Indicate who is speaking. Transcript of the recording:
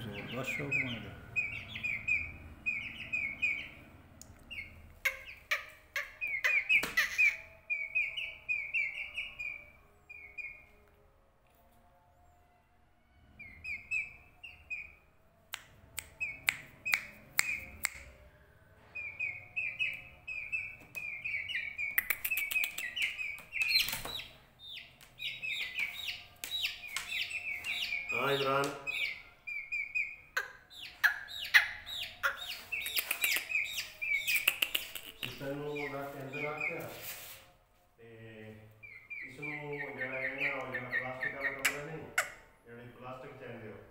Speaker 1: zor. Başka okumaydı.
Speaker 2: Hi, Imran. sono andati a andare a terra e mi sono andato a andare a una plastica che non era niente, era una plastica che.